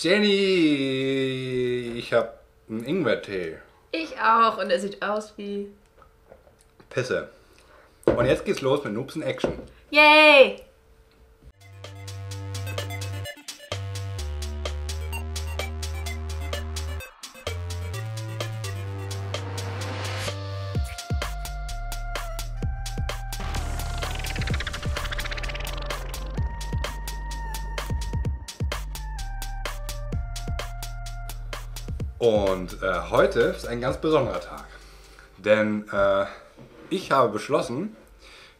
Jenny, ich habe einen Ingwertee. Ich auch. Und er sieht aus wie. Pisse. Und jetzt geht's los mit Noobs in Action. Yay! Und äh, heute ist ein ganz besonderer Tag. Denn äh, ich habe beschlossen,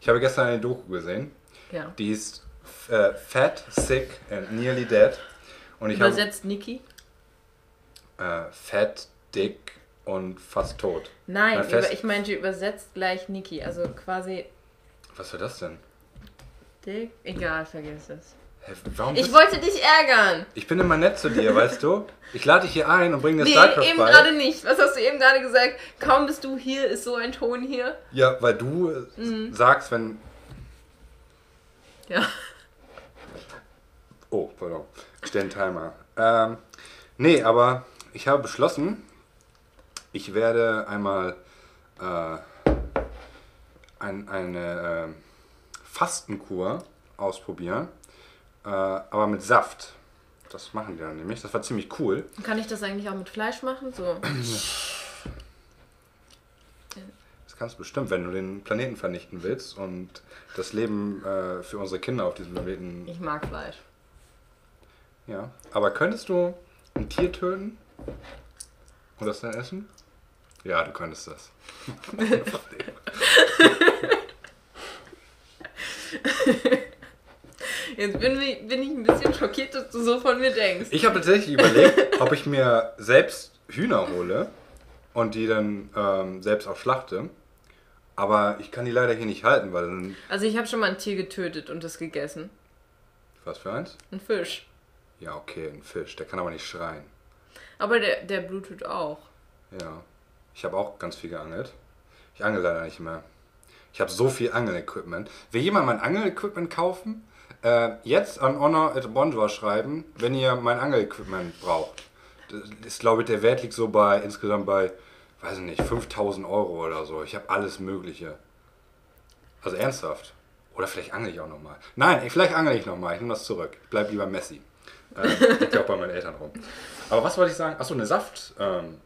ich habe gestern eine Doku gesehen, Ja. die ist äh, Fat, Sick and Nearly Dead. Und ich habe Übersetzt Niki? äh, Fat, Dick und fast tot. Nein, über, ich meinte übersetzt gleich Niki. Also quasi Was war das denn? dick. Egal, vergiss es. Warum Ich wollte dich ärgern. ich bin immer nett zu dir, weißt du? Ich lade dich hier ein und bringe dir Nee, StarCraft eben bei. gerade nicht. Was hast du eben gerade gesagt? Kaum bist du hier, ist so ein Ton hier. Ja, weil du äh, Mhm. sagst, wenn. Ja. Oh, pardon. Ich stelle einen Timer. Ähm, nee, aber ich habe beschlossen, ich werde einmal äh, ein, eine äh, Fastenkur ausprobieren, äh, aber mit Saft. Das machen die dann nämlich. Das war ziemlich cool. Kann ich das eigentlich auch mit Fleisch machen? So. Das kannst du bestimmt, wenn du den Planeten vernichten willst und das Leben äh, für unsere Kinder auf diesem Planeten Ich mag Fleisch. Ja, aber könntest du ein Tier töten und das dann essen? Ja, du könntest das. Jetzt bin, ich- bin ich ein bisschen schockiert, dass du so von mir denkst. Ich habe tatsächlich überlegt, ob ich mir selbst Hühner hole und die dann ähm, selbst auch schlachte. Aber ich kann die leider hier nicht halten, weil dann. Also ich habe schon mal ein Tier getötet und es gegessen. Was für eins? Ein Fisch. Ja, okay, ein Fisch. Der kann aber nicht schreien. Aber der, der blutet auch. Ja. Ich habe auch ganz viel geangelt. Ich angel leider nicht mehr. Ich habe so viel Angelequipment. Will jemand mein Angelequipment kaufen? Äh, jetzt an Honor at Bonjour schreiben, wenn ihr mein Angelequipment braucht. Das ist, glaube ich, der Wert liegt so bei insgesamt bei, weiß ich nicht, 5000 Euro oder so. Ich habe alles Mögliche. Also ernsthaft. Oder vielleicht angel ich auch nochmal. Nein, vielleicht angel ich nochmal. Ich nehme das zurück. Ich bleib lieber Messi. Äh, liegt ja auch bei meinen Eltern rum. Aber was wollte ich sagen? Achso, eine Saft. Ähm,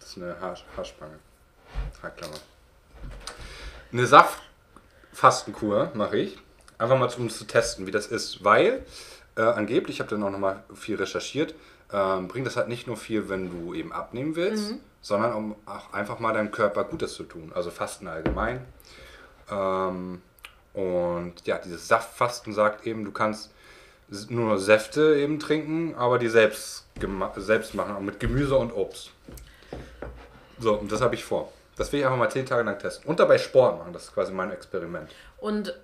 das ist eine Haar Haarspange. Haarklammer. Eine Saftfastenkur mache ich. Einfach mal um zu testen, wie das ist. Weil, äh, angeblich, ich habe dann auch nochmal viel recherchiert, ähm, bringt das halt nicht nur viel, wenn du eben abnehmen willst, sondern um auch einfach mal deinem Körper Gutes zu tun. Also Fasten allgemein. Ähm, und ja, dieses Saftfasten sagt eben, du kannst nur Säfte eben trinken, aber die selbst, selbst machen, auch mit Gemüse und Obst. So, und das habe ich vor. Das will ich einfach mal zehn Tage lang testen. Und dabei Sport machen, das ist quasi mein Experiment. Und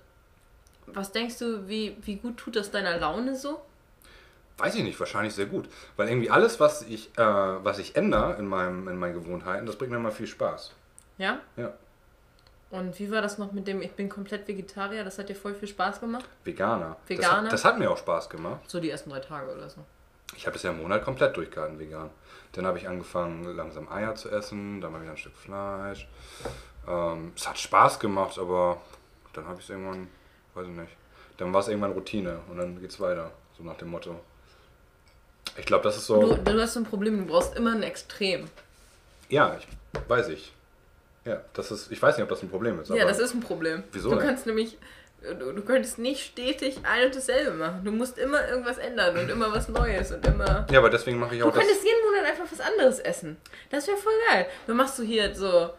was denkst du, wie, wie gut tut das deiner Laune so? Weiß ich nicht, wahrscheinlich sehr gut. Weil irgendwie alles, was ich, äh, was ich ändere in, meinem, in meinen Gewohnheiten, das bringt mir immer viel Spaß. Ja? Ja. Und wie war das noch mit dem, ich bin komplett Vegetarier? Das hat dir voll viel Spaß gemacht? Veganer. Das Veganer? hat, das hat mir auch Spaß gemacht. So die ersten drei Tage oder so. Ich habe das ja einen Monat komplett durchgehalten vegan. Dann habe ich angefangen, langsam Eier zu essen, dann mal wieder ein Stück Fleisch. Ähm, es hat Spaß gemacht, aber dann habe ich es irgendwann, weiß ich nicht. Dann war es irgendwann Routine und dann geht's weiter, so nach dem Motto. Ich glaube, das ist so. Du, du hast so ein Problem, du brauchst immer ein Extrem. Ja, ich, weiß ich. Ja, das ist. Ich weiß nicht, ob das ein Problem ist. ja, das ist ein Problem. Wieso Du denn? kannst nämlich, du, du könntest nicht stetig ein und dasselbe machen. Du musst immer irgendwas ändern und immer was Neues und immer... Ja, aber deswegen mache ich Du auch das. könntest jeden Monat einfach was anderes essen. Das wäre voll geil. Dann machst du hier so,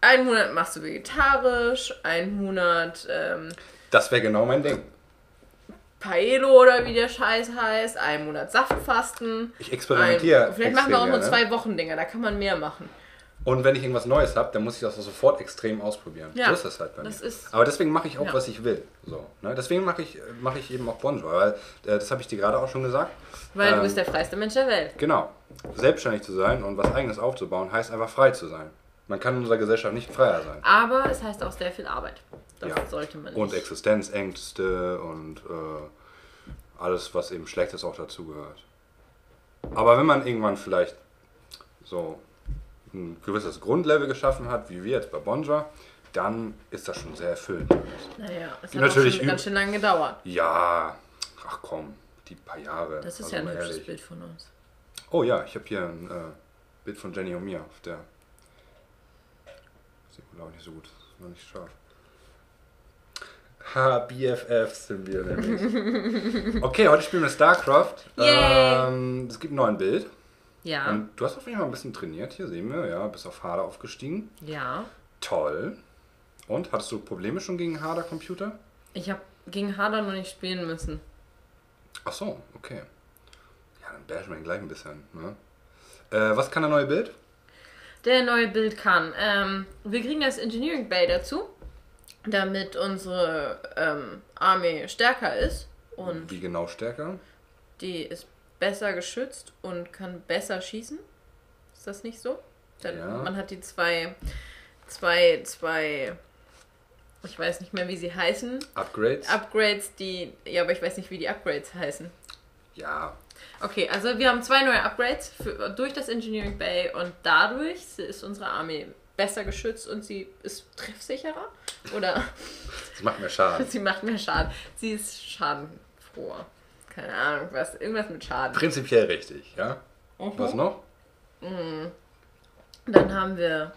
einen Monat machst du vegetarisch, einen Monat ähm, Das wäre genau mein Ding. Paelo oder wie der Scheiß heißt, einen Monat Saftfasten. Ich experimentiere. Ein, vielleicht machen wir auch nur zwei Wochen Dinger, da kann man mehr machen. Und wenn ich irgendwas Neues habe, dann muss ich das auch sofort extrem ausprobieren. Ja, so ist das halt bei mir. Aber deswegen mache ich auch, Ja. was ich will. So, ne? Deswegen mache ich, mache ich eben auch Bonjour, weil äh, das habe ich dir gerade auch schon gesagt. Weil Ähm, du bist der freiste Mensch der Welt. Genau. Selbstständig zu sein und was eigenes aufzubauen, heißt einfach frei zu sein. Man kann in unserer Gesellschaft nicht freier sein. Aber es heißt auch sehr viel Arbeit. Das Ja. sollte man nicht. Und Existenzängste und äh, alles, was eben Schlechtes auch dazugehört. Aber wenn man irgendwann vielleicht so ein gewisses Grundlevel geschaffen hat, wie wir jetzt bei Bonja, dann ist das schon sehr erfüllend. Naja, es hat Natürlich ganz schön lange gedauert. Ja, ach komm, die paar Jahre. Das ist also ja ein hübsches ehrlich. Bild von uns. Oh ja, ich habe hier ein äh, Bild von Jenny und mir auf der. Sieht wohl auch nicht so gut, ist noch nicht scharf. Ha, BFFs sind wir nämlich. okay, heute spielen wir StarCraft. Yay. Ähm, es gibt ein neues Bild. Ja, Und du hast auf jeden Fall ein bisschen trainiert, hier sehen wir, ja, bist auf Harder aufgestiegen. ja. Toll. Und, hattest du Probleme schon gegen Harder Computer? Ich habe gegen Harder noch nicht spielen müssen. Ach so, okay. Ja, dann bashen wir ihn gleich ein bisschen. Ne? Äh, was kann der neue Bild? Der neue Bild kann. Ähm, wir kriegen das Engineering Bay dazu, damit unsere ähm, Armee stärker ist und Wie genau stärker? die ist besser geschützt und kann besser schießen. Ist das nicht so? Dann, Ja. Man hat die zwei, zwei, zwei, ich weiß nicht mehr, wie sie heißen. Upgrades? Upgrades, die, ja, aber ich weiß nicht, wie die Upgrades heißen. ja, Okay, also wir haben zwei neue Upgrades für, durch das Engineering Bay und dadurch ist unsere Armee besser geschützt und sie ist treffsicherer. Oder das macht mir Schaden. sie macht mehr Schaden. Sie ist schadenfroher. Keine Ahnung, was. Irgendwas mit Schaden. Prinzipiell richtig, ja? Was noch? Dann haben wir.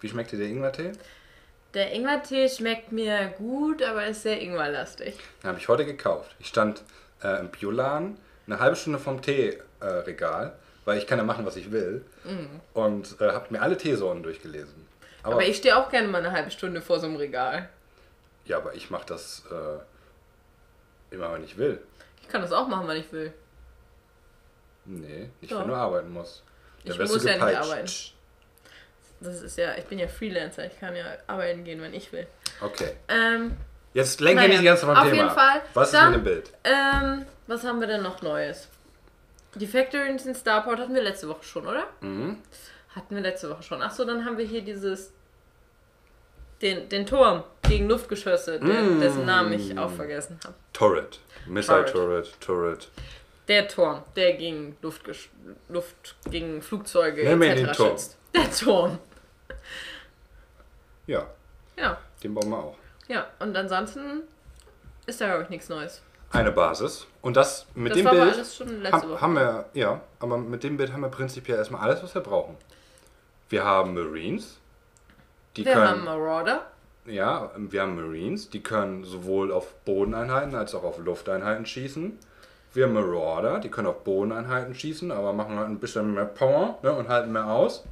Wie schmeckt dir der Ingwertee? Der Ingwertee schmeckt mir gut, aber ist sehr ingwerlastig. Den habe ich heute gekauft. Ich stand äh, im Bioladen eine halbe Stunde vom Teeregal, äh, weil ich kann ja machen, was ich will. Und äh, habe mir alle Teesorten durchgelesen. Aber, Aber ich stehe auch gerne mal eine halbe Stunde vor so einem Regal. ja, aber ich mache das äh, immer, wenn ich will. Ich kann das auch machen, wann ich will. Nee, nicht Doch. wenn du arbeiten musst. Dann Ich muss ja nicht arbeiten. Das ist ja, ich bin ja Freelancer, ich kann ja arbeiten gehen, wenn ich will. Okay. Ähm, Jetzt lenken wir nicht die ganze vom auf Thema. jeden ab. Fall. Was ist Dann- mit dem Bild? ähm, was haben wir denn noch Neues? Die Factories in Starport hatten wir letzte Woche schon, oder? Mhm. Hatten wir letzte Woche schon. Achso, dann haben wir hier dieses. Den, den Turm gegen Luftgeschosse, der, Mm. dessen Namen ich auch vergessen habe. Turret. Missile Turret. Turret. Der Turm, der gegen Luftgesch Luft gegen Flugzeuge Nenn etc. den Turm. schützt. Der Turm. Ja, Ja, den bauen wir auch. ja. Und ansonsten ist da, glaube ich, nichts Neues. Eine Basis. Und das mit Das dem Bild haben, haben wir, ja, aber mit dem Bild haben wir prinzipiell erstmal alles, was wir brauchen. Wir haben Marines. Die Wir können, haben Marauder. ja, wir haben Marines, die können sowohl auf Bodeneinheiten als auch auf Lufteinheiten schießen. Wir haben Marauder, die können auf Bodeneinheiten schießen, aber machen halt ein bisschen mehr Power ne, und halten mehr aus.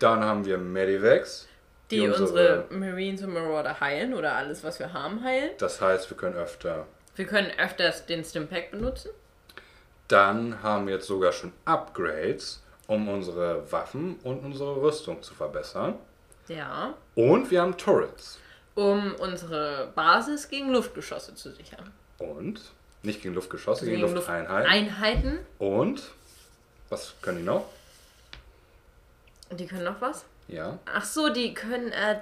Dann haben wir Medivacs, die unsere Marines und Marauder heilen oder alles, was wir haben, heilen. Das heißt, wir können öfter. Wir können öfters den Stimpack benutzen. Dann haben wir jetzt sogar schon Upgrades, um unsere Waffen und unsere Rüstung zu verbessern. Ja. Und wir haben Turrets. Um unsere Basis gegen Luftgeschosse zu sichern. Und nicht gegen Luftgeschosse, gegen, Luft- Lufteinheiten. Einheiten. Und was können die noch? Die können noch was? Ja. Ach so, die können äh,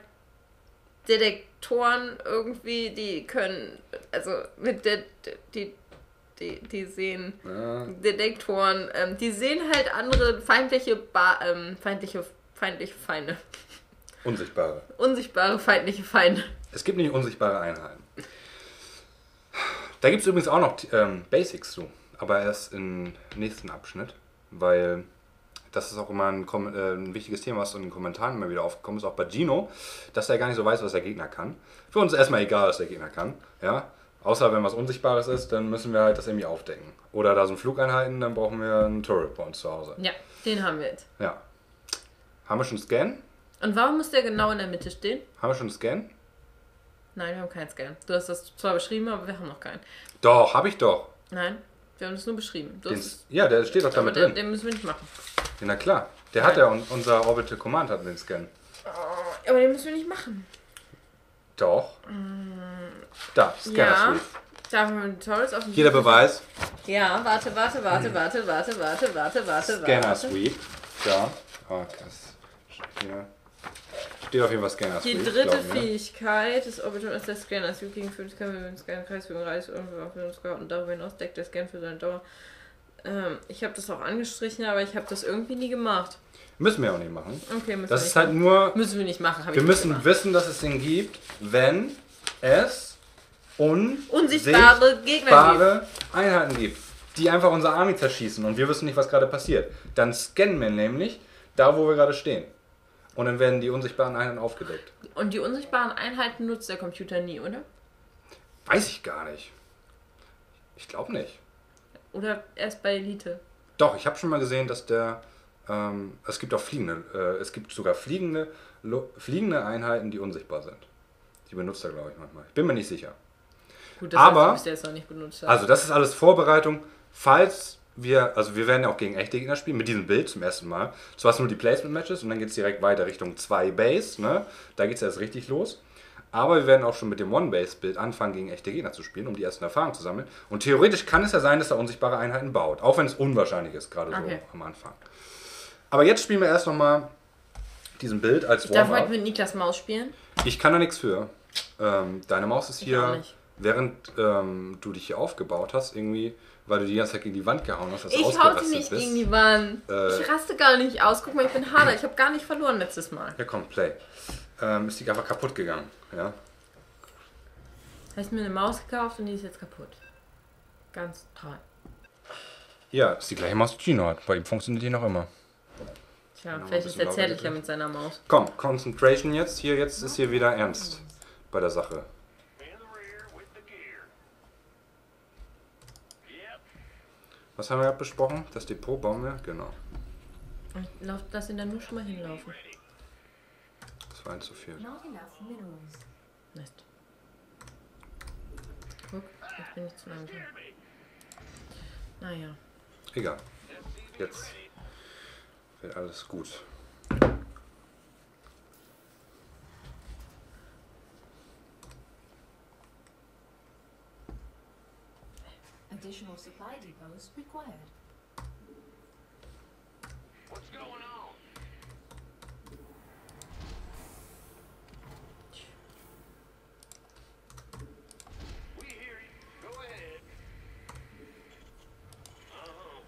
Detektoren irgendwie, die können, also mit der, die, die, die sehen Äh, Detektoren, ähm, die sehen halt andere feindliche, ba ähm, feindliche, feindliche Feinde. unsichtbare. Unsichtbare feindliche Feinde. Es gibt nicht unsichtbare Einheiten. Da gibt es übrigens auch noch ähm, Basics zu, aber erst im nächsten Abschnitt, weil das ist auch immer ein, äh, ein wichtiges Thema, was in den Kommentaren immer wieder aufgekommen ist, auch bei Gino, dass er gar nicht so weiß, was der Gegner kann. Für uns ist erstmal egal, was der Gegner kann, ja. Außer wenn was Unsichtbares ist, dann müssen wir halt das irgendwie aufdecken. Oder da sind Flugeinheiten, dann brauchen wir einen Turret bei uns zu Hause. Ja, den haben wir jetzt. Ja. Haben wir schon Scan? Und warum muss der genau in der Mitte stehen? Haben wir schon Scan? Nein, wir haben keinen Scan. Du hast das zwar beschrieben, aber wir haben noch keinen. Doch, habe ich doch. Nein, wir haben das nur beschrieben. Den, ja, der steht doch damit den, drin. den müssen wir nicht machen. Ja, na klar. Der hat ja, un unser Orbital Command hat den Scan. Oh, aber den müssen wir nicht machen. Doch. Da, Scanner ja. Suite. Da haben wir Tutorials auf dem Hier der Beweis. Ja, warte, warte, warte, warte, warte, warte, warte, warte, Scanner warte. Suite. Da. Oh, krass. Hier. Steht auf jeden Fall Scanner Die Suite. dritte glaub mir. Fähigkeit des Orbital ist der Scanner. Suite gegen 5 Scan, wenn wir den Scan Kreis für den Kreis irgendwie auf den Scout und darüber hinaus deckt der Scan für seine Dauer Ähm, ich habe das auch angestrichen, aber ich habe das irgendwie nie gemacht. Müssen wir auch nicht machen. Okay, müssen Das wir ist nicht halt nur, Müssen wir nicht machen, habe wir ich müssen gemacht. wissen, dass es den gibt, wenn es un Unsichtbare Gegner gibt. sichtbare Einheiten gibt, die einfach unser Army zerschießen und wir wissen nicht, was gerade passiert. Dann scannen wir nämlich da, wo wir gerade stehen. Und dann werden die unsichtbaren Einheiten aufgedeckt. Und die unsichtbaren Einheiten nutzt der Computer nie, oder? Weiß ich gar nicht. Ich glaube nicht. Oder erst bei Elite? Doch, ich habe schon mal gesehen, dass der. Ähm, es gibt auch fliegende. Äh, es gibt sogar fliegende, fliegende Einheiten, die unsichtbar sind. Die benutzt er, glaube ich, manchmal. Ich bin mir nicht sicher. Gut, das Aber- heißt, du jetzt noch nicht benutzt hast. Also, das ist alles Vorbereitung, falls wir. Also, wir werden ja auch gegen echte Gegner spielen, mit diesem Bild zum ersten Mal. Zwar nur die Placement-Matches und dann geht es direkt weiter Richtung 2 Base. Ne? Da geht es erst richtig los. Aber wir werden auch schon mit dem One-Base-Bild anfangen, gegen echte Gegner zu spielen, um die ersten Erfahrungen zu sammeln. Und theoretisch kann es ja sein, dass er unsichtbare Einheiten baut. Auch wenn es unwahrscheinlich ist, gerade Okay. so am Anfang. Aber jetzt spielen wir erst nochmal diesen Bild als ich darf heute mit Niklas Maus spielen. Ich kann da nichts für. Ähm, deine Maus ist Ich hier, während ähm, du dich hier aufgebaut hast, irgendwie, weil du die ganze Zeit gegen die Wand gehauen hast, Ich hau die nicht bist. gegen die Wand. Äh. ich raste gar nicht aus. Guck mal, ich bin harder. Ich habe gar nicht verloren letztes Mal. Ja, komm, play. Ähm, ist die einfach kaputt gegangen. Ja. Hast mir eine Maus gekauft und die ist jetzt kaputt. Ganz toll. ja, ist die gleiche Maus, die Gino hat. Bei ihm funktioniert die noch immer. Tja, Genau, vielleicht ist er zärtlicher mit seiner Maus. Komm, Concentration jetzt. Hier, jetzt ist hier wieder ernst bei der Sache. Was haben wir gerade besprochen? Das Depot bauen wir? Genau. Lauf, lass ihn dann nur schon mal hinlaufen. Das war eins zu viel. Not enough minerals. Mist. Guck, jetzt bin ich zu langsam. Naja. Egal. Jetzt wird alles gut. Additional supply depots required. What's going on? We hear you. Go ahead. Uh-huh.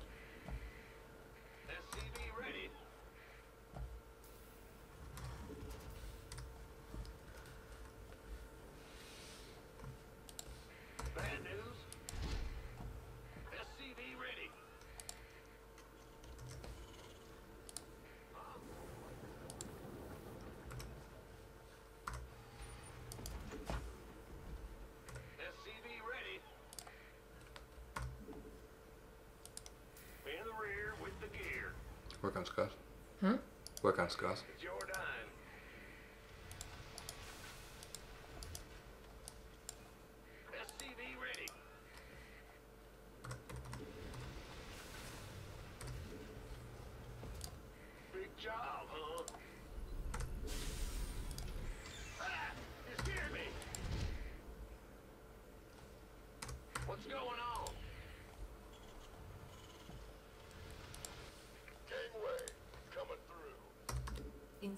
SCV ready. Bad news. SCV ready. SCV ready. In the rear with the gear. Rückandsgas. Hm? Rückandsgas. It's your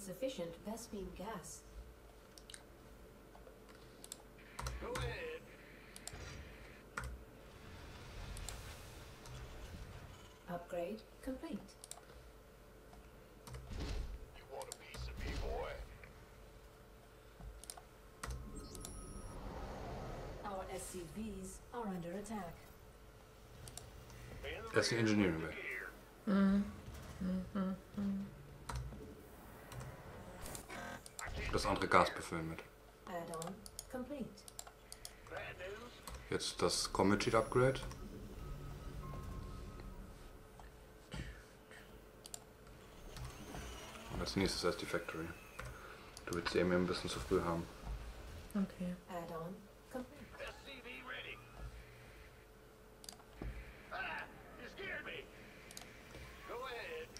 Insufficient Vespine gas. Go ahead. Upgrade complete. You want a piece of me, boy? Our SCVs are under attack. In the Das ist die rear Engineering with Bay. Das andere Gas befüllen mit. Jetzt das Combat Sheet Upgrade. Und als nächstes erst die Factory. Du willst die eben ein bisschen zu früh haben. Okay. Ah.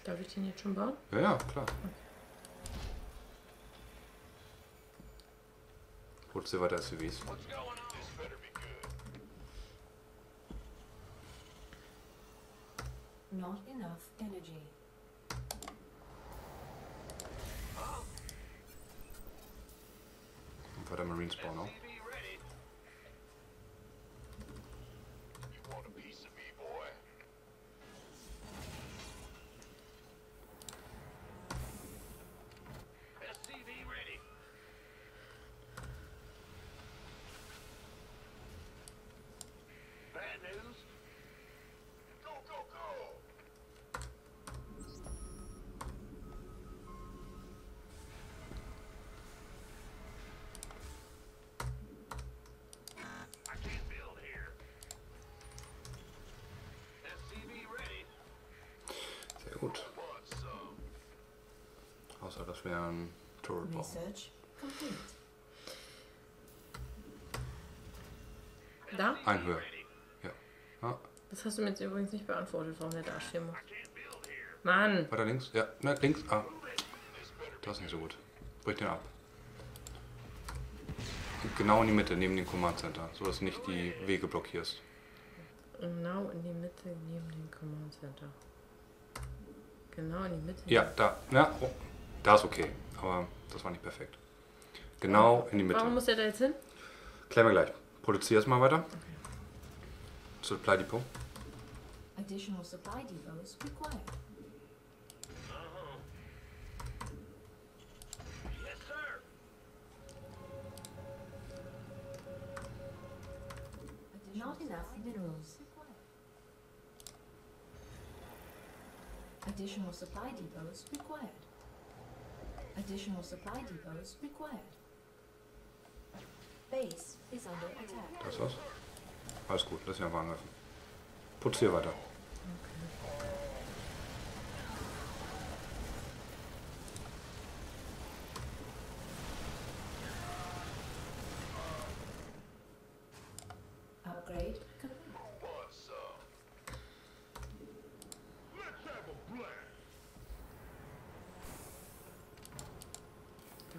Darf ich den jetzt schon bauen? Ja, ja, klar. Holst dir weiter SUVs. What's going on? This better be good. Not enough energy. Und weiter Marines bauen auch. Turret bauen. Research complete. Da? Ein höher. Ja. Ah, Das hast du mir jetzt übrigens nicht beantwortet, warum der da stehen muss. Mann! weiter links? Ja, ne, links. Ah. Das ist nicht so gut. Brich den ab. Genau in die Mitte, neben dem Command Center, so dass du nicht die Wege blockierst. Genau in die Mitte neben dem Command Center. Genau in die Mitte. Ja, da. Ja, oh, da ist okay. Aber das war nicht perfekt. Genau in die Mitte. Warum muss der da jetzt hin? Klären wir gleich. Produzier erstmal weiter. Supply Depot. Additional supply depots required. Yes, sir. Not enough minerals. Additional supply depots required. Additional supply depots required. Base is under attack. Das war's. Alles gut, lass ihn einfach angreifen. Produzier weiter. Upgrade complete. What's up? Let's have a blast.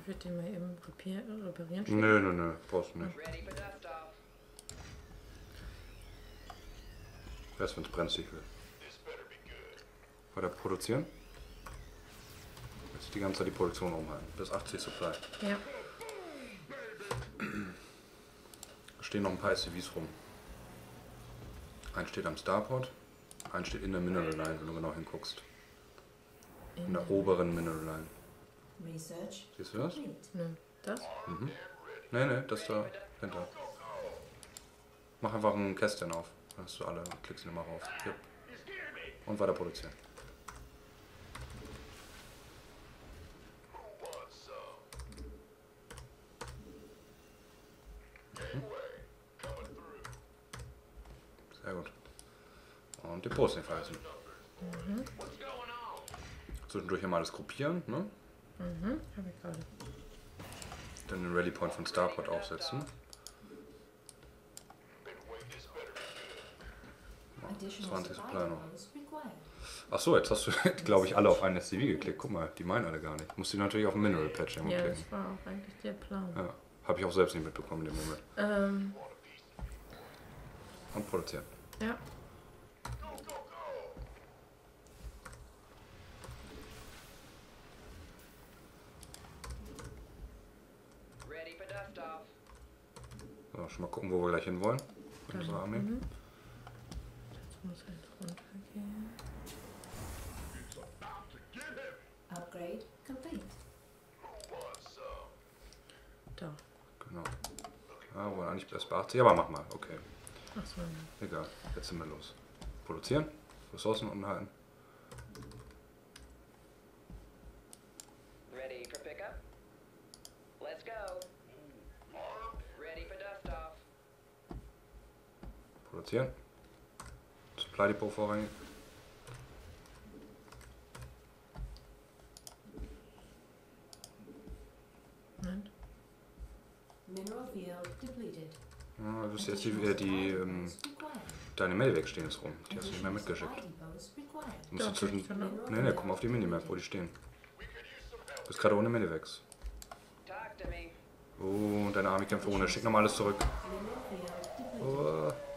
Darf ich den mal eben reparieren? reparieren? Nö, nö, nö, brauchst du nicht. Erst. This better be good. Weiter produzieren. Jetzt die ganze Zeit die Produktion umhalten. Bis 80 Supply. Ja. Da stehen noch ein paar SCVs rum. Ein steht am Starport, ein steht in der Mineral Line, wenn du genau hinguckst. In der oberen Mineral Line. Research Siehst du das? Nö. Das? Mhm. Nee, nee, das da hinter. Mach einfach ein Kästchen auf. Dann hast du alle, klickst ihn immer rauf. Yep. Und weiter produzieren. Up? Sehr gut. Und Depots nicht vergessen. Going on? Zwischendurch hier mal alles kopieren, ne? Mhm. Hab ich gerade. Dann den Rally Point von Starport aufsetzen. Additional 20 supply noch. Achso, jetzt hast du, glaube ich, alle auf einen SCV geklickt. Guck mal, die meinen alle gar nicht. Musst du natürlich auf den Mineral Patch irgendwo Ja, klicken. das war auch eigentlich der Plan. Ja, habe ich auch selbst nicht mitbekommen in dem Moment. Ähm, Und produzieren. ja. Ready for dust off. So, schon mal gucken, wo wir gleich hin wollen. Mit unserer Armee. Mhm. Jetzt muss halt runtergehen. Upgrade complete. Da. Genau. Ja, wollen eigentlich erst bei 80, aber mach mal. Okay. Achso, ja. Egal. Jetzt sind wir los. Produzieren. Ressourcen unten Produzieren. Supply Depot vorrangig. Moment. Mineral field depleted. Ja, das ist jetzt die, äh, die ähm, deine Medivac stehen jetzt rum. Die hast du nicht mehr mitgeschickt. Du musst Doch, zwischen. ich kann Nee, nee, guck mal auf die Minimap, wo die stehen. Du bist gerade ohne me. Oh, deine Army kämpft ohne. Schick nochmal alles zurück. Mineral field depleted. Oh.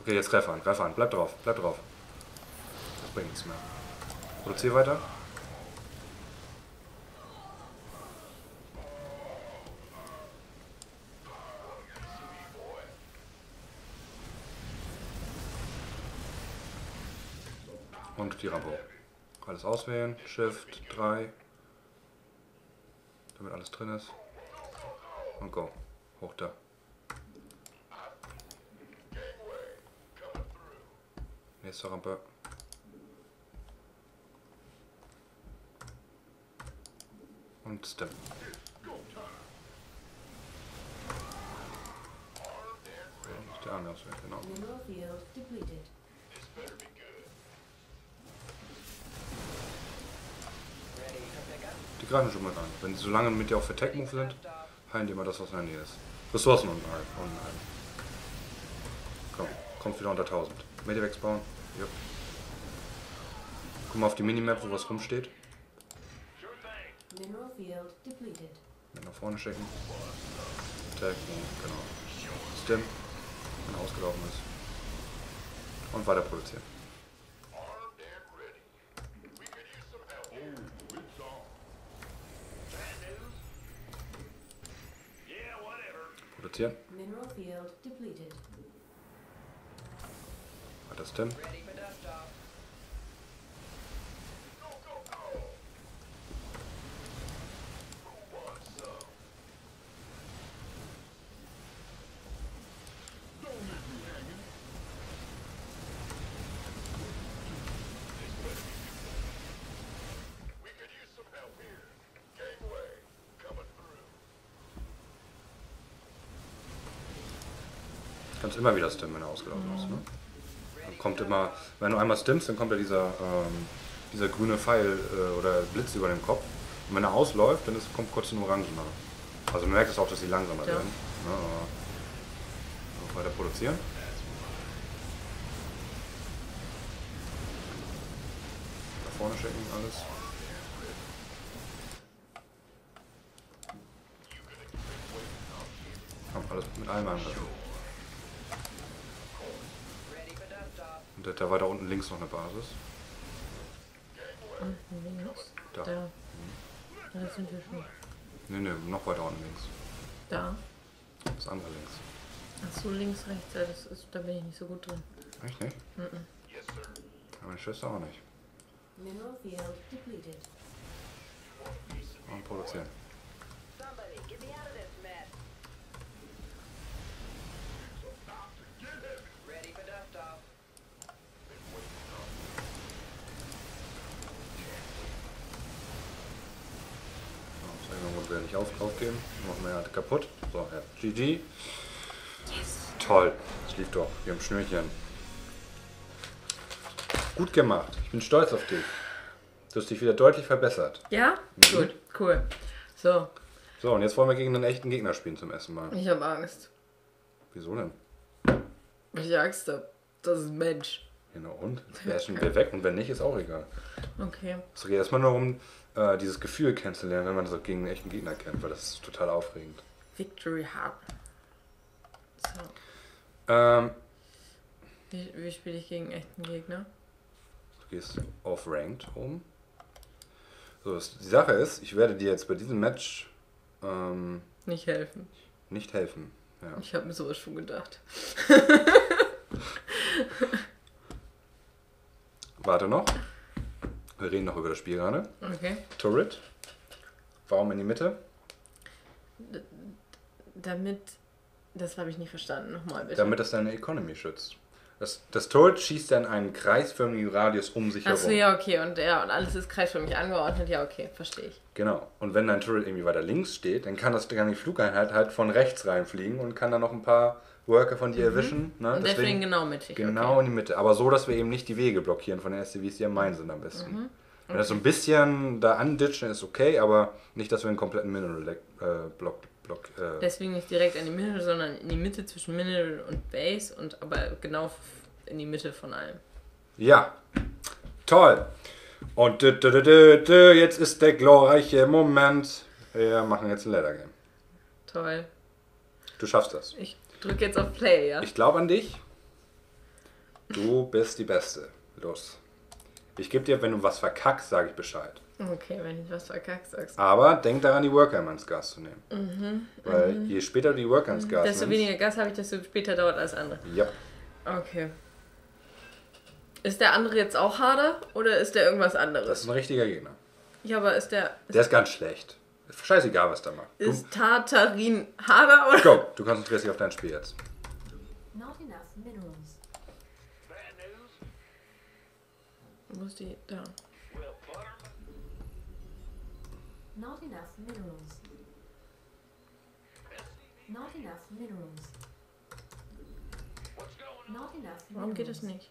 Okay, jetzt greif an, greif an. Bleib drauf, bleib drauf. Das bringt nichts mehr. Produzier weiter. Und die Rambo. Alles auswählen. Shift 3. Damit alles drin ist. Und go. Hoch da. Nächste Rampe. Und Step. Nicht der auswählen, genau. For greifen schon mal an. Wenn sie so lange mit dir auf Attack Move sind, heilen die immer das, was in der Nähe ist. Ressourcen unten ein. Unten ein. Komm, kommt wieder unter 1000. Medivacs bauen. Jupp. Guck mal auf die Minimap, wo was rumsteht. Mineral field depleted. Mit nach vorne schicken. Attack, genau. Stim, wenn er ausgelaufen ist. Und weiter produzieren. Produzieren. Mineral field depleted. Weiter Stim. Immer wieder stimmen, wenn er ausgelaufen ist. Ne? Dann kommt immer, wenn du einmal stimmst, dann kommt ja dieser, ähm, dieser grüne Pfeil äh, oder Blitz über dem Kopf. Und wenn er ausläuft, dann ist, kommt kurz ein Orangener. Also man merkt es auch, dass sie langsamer Ja. werden. Ne? aber- weiter produzieren. Nach vorne schicken, alles. Komm, alles mit allem angreifen. Ready for dust off. Und der hat da weiter unten links noch eine Basis. Links. Da. Da. Da sind wir schon. Nee, nee, noch weiter unten links. Da. Das andere links. Ach so, links, rechts. Ja, das ist, da bin ich nicht so gut drin. Echt nicht? Yes, sir. Ja, Meine Schwester auch nicht. Mineral field depleted. Und produzieren. Somebody, get me out of this mess. Ready for dust off. Wir mal, will nicht auf, aufgeben. Machen wir ja kaputt. So, ja. GG. Toll. Das lief doch. Wir haben Schnürchen. Gut gemacht. Ich bin stolz auf dich. Du hast dich wieder deutlich verbessert. Ja? Gut, cool. So, So, und jetzt wollen wir gegen einen echten Gegner spielen zum ersten Mal. ich habe Angst. Wieso denn? Weil ich Angst habe. Das ist ein Mensch. Genau, und? Bashen wir weg und wenn nicht, ist auch egal. Okay. Es geht erstmal nur um äh, dieses Gefühl kennenzulernen, wenn man so gegen einen echten Gegner kämpft, weil das ist total aufregend. Victory Hub. So. Ähm, Wie, wie spiele ich gegen echten Gegner? du gehst auf Ranked um. So, die Sache ist, ich werde dir jetzt bei diesem Match ähm, Nicht helfen. nicht helfen. Ja. Ich habe mir sowas schon gedacht. Warte noch. Wir reden noch über das Spiel gerade. Okay. Turret. Warum in die Mitte? Damit. Das habe ich nicht verstanden. Nochmal bitte. Damit es deine Economy schützt. Das, das Turret schießt dann einen kreisförmigen Radius um sich Achso, herum. ja, okay. Und, ja, und alles ist kreisförmig angeordnet. Ja, okay. Verstehe ich. Genau. Und wenn dein Turret irgendwie weiter links steht, dann kann das kann die Flugeinheit halt von rechts reinfliegen und kann dann noch ein paar Worker von dir erwischen. Ne? Mhm. Und deswegen, genau mittig. Genau Okay. in die Mitte. Aber so, dass wir eben nicht die Wege blockieren von den SCVs, die am Main sind am besten. Mhm. Wenn das so ein bisschen da anditschen ist okay, aber nicht, dass wir einen kompletten Mineral äh, Block, Block äh, Deswegen nicht direkt an die Mitte, sondern in die Mitte zwischen Mineral und Base und aber genau in die Mitte von allem. Ja, toll. Und dü, dü, dü, jetzt ist der glorreiche Moment. Wir machen jetzt ein Ladder Game. Toll. Du schaffst das. Ich drücke jetzt auf Play, ja? Ich glaube an dich. Du bist die Beste. Los. Ich gebe dir, wenn du was verkackst, sage ich Bescheid. Okay, wenn ich was verkackt sagst. Aber denk daran, die Worker immer ins Gas zu nehmen. Weil je später du die Worker ins Gas Mhm, Desto nimmst, weniger Gas habe ich, desto später dauert alles andere. ja, Okay. Ist der andere jetzt auch harder oder ist der irgendwas anderes? das ist ein richtiger Gegner. ja, aber ist der. Der ist ganz schlecht. Ist scheißegal, was der macht. Du, Ist Tartarin harder oder? go, du konzentrierst dich auf dein Spiel jetzt. Not enough minerals. Bad news? Wo ist die? Da. Not enough minerals. Not enough minerals. What's going on? Not enough Warum geht das minerals. nicht?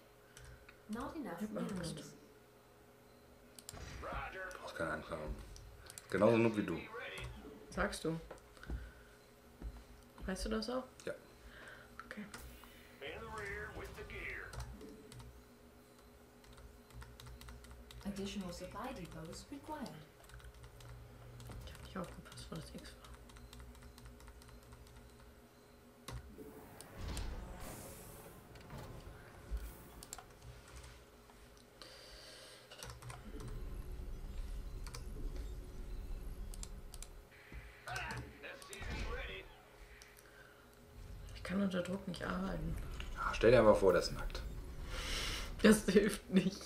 Not enough hab Angst. minerals. Du brauchst keine Angst haben. Genauso nur wie du. Sagst du. Weißt du das auch? Ja. Okay. Additional supply depots required. Ich hab nicht aufgepasst, wo das X war. SCV ready. Ich kann unter Druck nicht arbeiten. Ah, stell dir einfach vor, der ist nackt. Das hilft nicht.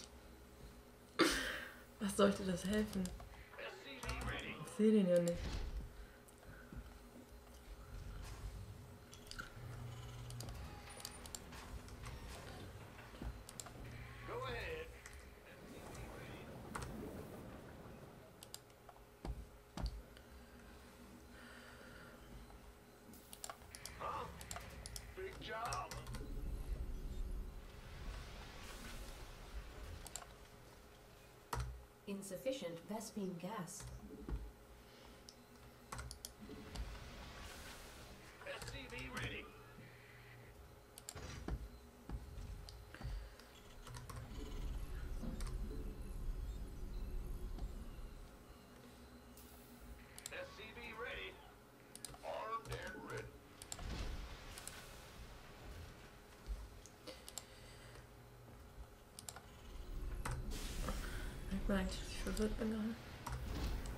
Was sollte das helfen? Ich sehe den ja nicht. Insufficient Vespine gas. SCV ready. SCV ready. Armed and ready. Merkt verwirrt bin gerade?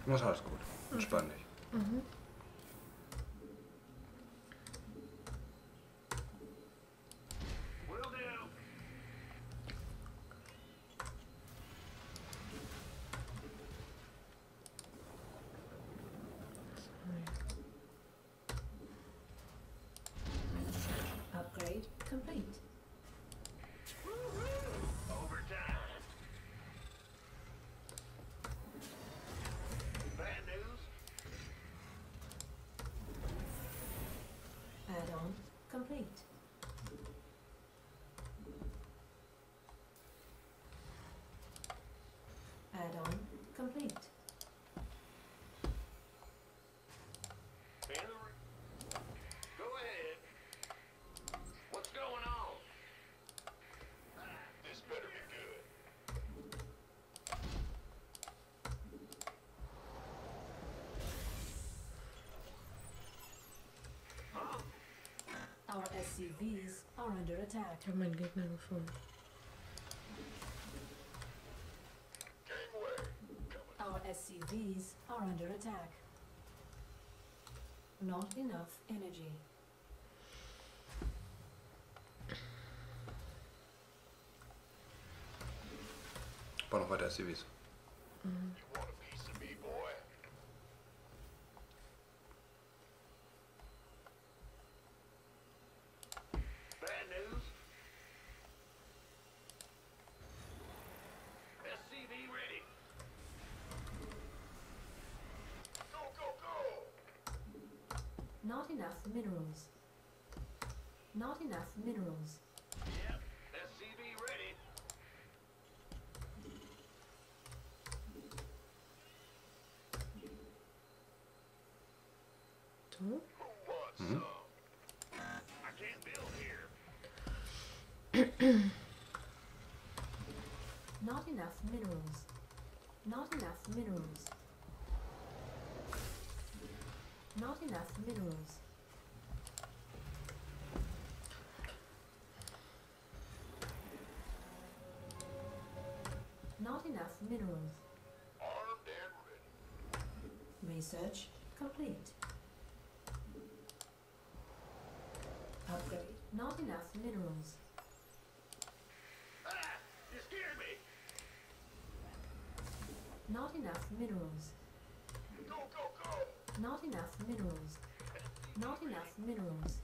Muss alles gut. Entspann dich. Will do. Upgrade complete. Overtime. Bad news. Add-on complete. Add-on complete. In the re- Go ahead. What's going on? This better be good. Huh? Our SCVs are under attack. Ich habe meinen Gegner gefunden. Gangway. Coming. Our SCVs are under attack. Not enough energy. Bau noch weiter SUVs. Not enough minerals. Not enough minerals. Not enough minerals. Not enough minerals. Armed and ready. Research complete. Upgrade. Not enough minerals. Ah! You scared me! Not enough minerals. Not enough minerals. Not enough minerals.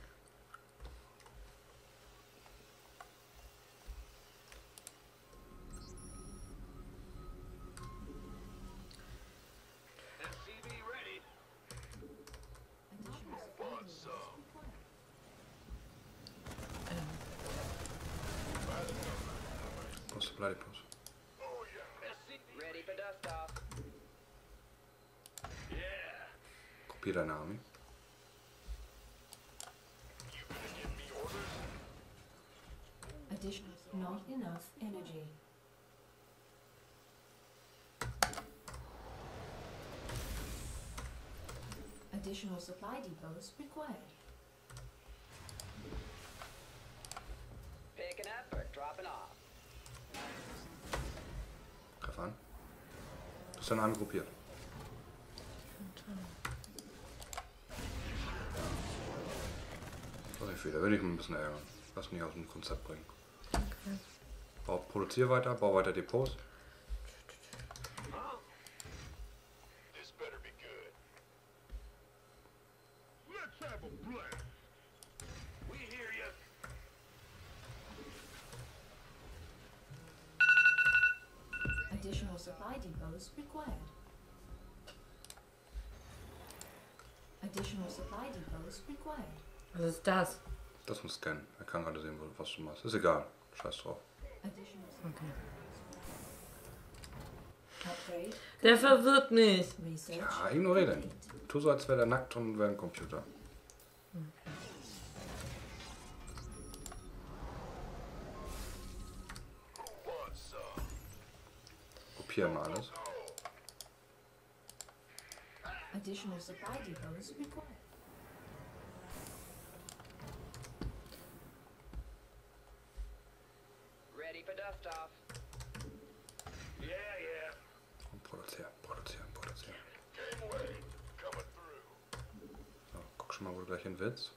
Kopier deine Army. Additional. Not enough energy. Additional supply depots required. Picking up or dropping off. Greif an. Du hast deine Army gruppiert. Da würde ich mich ein bisschen ärgern. Lass mich aus dem Konzept bringen. Okay. Bau, produzier weiter, bau weiter Depots. Additional supply depots required. Additional supply depots required. Was ist? Das muss scannen. Er kann gerade sehen, wo- was du machst. Ist egal. Scheiß drauf. Additional Okay. Der verwirrt mich. Research. Ja, ignoriere den. Tu so, als wäre der nackt und wäre ein Computer. Kopieren mal alles. Additional supply depots required. Ready for dust off. Yeah, yeah. Und produzieren, produzieren, produzieren. Gangway. Coming through. So, guck schon mal, wo du gleich hin willst.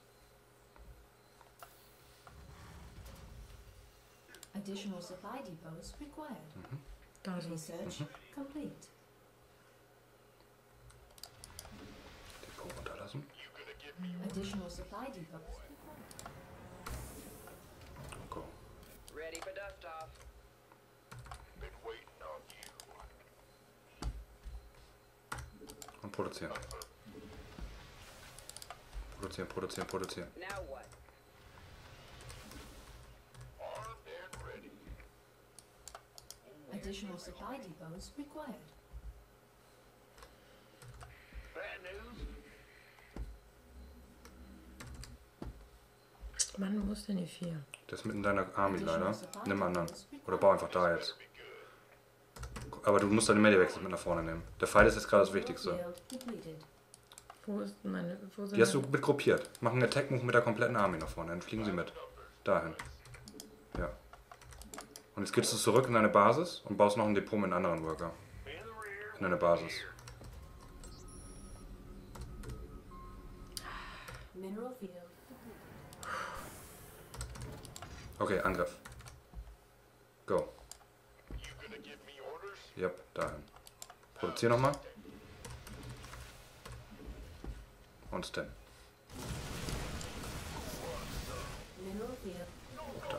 Additional supply depots required. Da so. Research complete. Depot me Additional supply depots required. Go. Ready for dust off. been waiting on you. Und produzieren. Produzieren, produzieren, produzieren. Additional supply depots required. Mann, wo ist denn die vier? Der ist mitten in deiner Army leider. Nimm anderen. Oder bau einfach da jetzt. Aber du musst deine Medivacs mit nach vorne nehmen. Der Pfeil ist jetzt gerade das Wichtigste. Wo ist meine. Wo sind Die hast du mit gruppiert. Mach einen Attack-Move mit der kompletten Army nach vorne. Dann fliegen sie mit. Dahin. Ja. Und jetzt gehst du zurück in deine Basis und baust noch ein Depot mit anderen Worker. In deine Basis. Mineral field. Okay, Angriff. Go. Yep, dahin. Produzier nochmal. Und field. Auch da.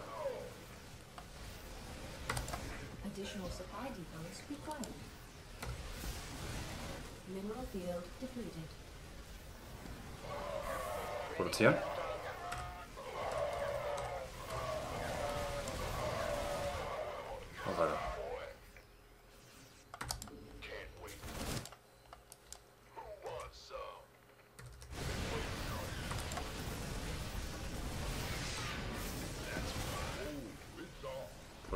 Additional supply depots required. Mineral field depleted. Produzieren. Und weiter. Can't wait. Who wants some? It's on. Produzieren, produzieren. Want a piece of me, boy? Ready for dust off. Now what? You gonna give me orders?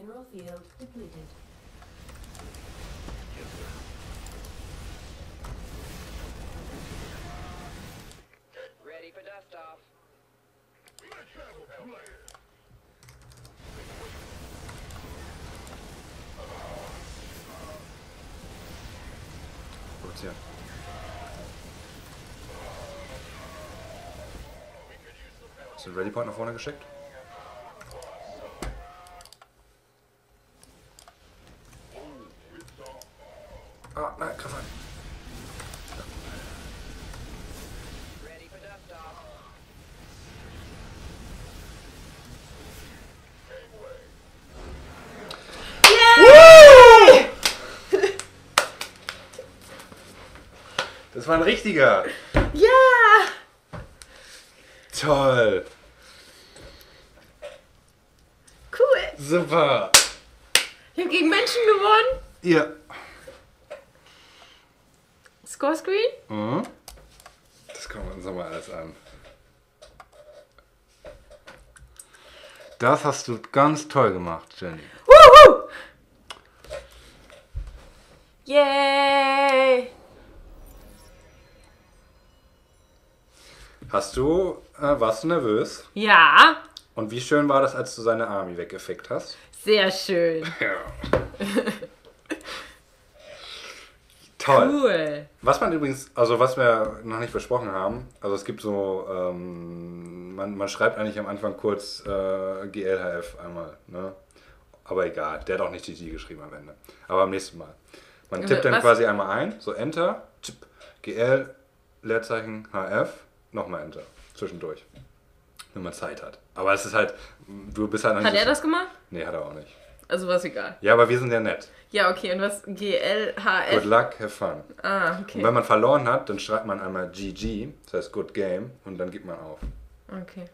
Mineral field depleted. Ready for dust off. Let's have a blast. Produzieren. Hast du den Ready Point nach vorne geschickt? Ah, nein, greif an. Das war ein richtiger. Ja! Toll. Cool. Super. Ich habe gegen Menschen gewonnen. Ja. Scorescreen? Mhm. Das gucken wir uns nochmal alles an. Das hast du ganz toll gemacht, Jenny. Wuhu! Yay! Hast du, äh, warst du nervös? Ja, Und wie schön war das, als du seine Army weggefickt hast? sehr schön. Ja. Toll. Cool. Was man übrigens, also was wir noch nicht besprochen haben, also es gibt so, ähm, man, man schreibt eigentlich am Anfang kurz äh, GLHF einmal, ne? Aber egal, der hat auch nicht GG geschrieben am Ende. Aber am nächsten Mal. Man tippt dann Was? quasi einmal ein, so Enter, chip, GL, Leerzeichen, HF, nochmal Enter, zwischendurch. Wenn man Zeit hat. Aber es ist halt, du bist halt Hat er das gemacht? Nee, hat er auch nicht. Also was egal. Ja, aber wir sind ja nett. Ja, okay. Und was? Good GLHF? luck, have fun. Ah, Und okay. wenn man verloren hat, dann schreibt man einmal GG, das heißt Good Game, und dann gibt man auf. Okay.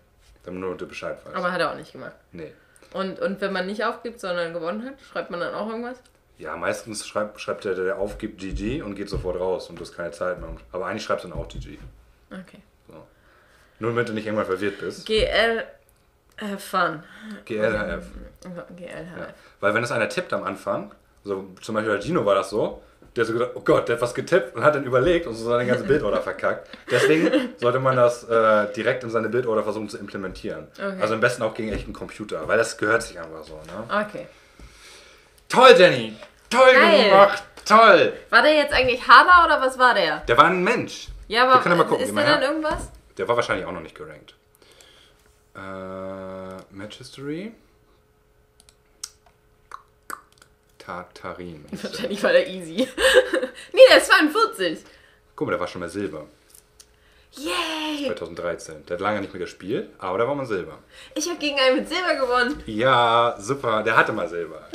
Damit nur du Bescheid weißt. Aber hat er auch nicht gemacht. nee. Und, und wenn man nicht aufgibt, sondern gewonnen hat, schreibt man dann auch irgendwas? Ja, meistens schreibt, schreibt der, der aufgibt GG und geht sofort raus und du hast keine Zeit mehr. Aber eigentlich schreibst du dann auch GG. Okay. Nur damit du nicht irgendwann verwirrt bist. GL have fun. GLHF. GLHF. Ja. Weil wenn es einer tippt am Anfang, so zum Beispiel bei Gino war das so, der hat so gedacht, oh Gott, der hat was getippt und hat dann überlegt und so seine ganze Bildorder verkackt. Deswegen sollte man das äh, direkt in seine Bildorder versuchen zu implementieren. Okay. Also am besten auch gegen echten Computer, weil das gehört sich einfach so. Ne? Okay. Toll, Danny! Toll Geil. gemacht! Toll! War der jetzt eigentlich Hader oder was war der? Der war ein Mensch. Ja, aber Wir können ja mal gucken, ist der dann irgendwas? Der war wahrscheinlich auch noch nicht gerankt. Äh, Match History. Tartarin. Wahrscheinlich war der easy. nee, der ist 42. Guck mal, der war schon mal Silber. Yay! 2013. Der hat lange nicht mehr gespielt, aber da war mal Silber. Ich habe gegen einen mit Silber gewonnen. Ja, super. Der hatte mal Silber.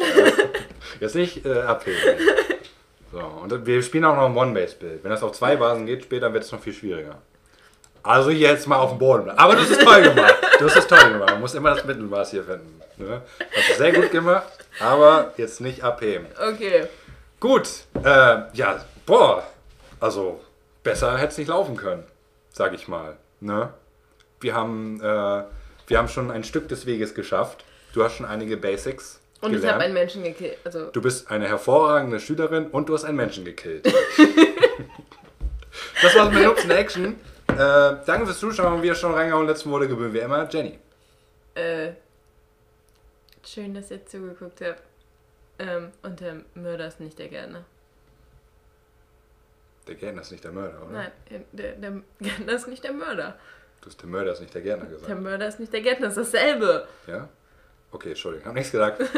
Jetzt nicht äh, abheben. So, und wir spielen auch noch ein One-Base-Bild. Wenn das auf zwei Basen geht, später wird es noch viel schwieriger. Also jetzt mal auf dem Boden bleiben. Aber du hast es toll gemacht. Du hast es toll gemacht. Man muss immer das Mittelmaß hier finden. Ne? Hast du sehr gut gemacht, aber jetzt nicht abheben. Okay. Gut, äh, ja, boah, also besser hätte es nicht laufen können, sag ich mal. Ne? Wir, haben, äh, wir haben schon ein Stück des Weges geschafft. Du hast schon einige Basics Und ich gelernt. habe einen Menschen gekillt. Also, Du bist eine hervorragende Schülerin und du hast einen Menschen gekillt. das war's mit in Action. Äh, danke fürs Zuschauen. Wir schon reingehauen. Letzten wurde gebühren wie immer. Jenny. äh. Schön, dass ihr zugeguckt habt. Ähm, und der Mörder ist nicht der Gärtner. Der Gärtner ist nicht der Mörder, oder? Nein, der, der Gärtner ist nicht der Mörder. Du hast der Mörder ist nicht der Gärtner Der gesagt. Mörder ist nicht der Gärtner, ist dasselbe. Ja? Okay, Entschuldigung. Hab nichts gesagt.